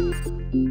Música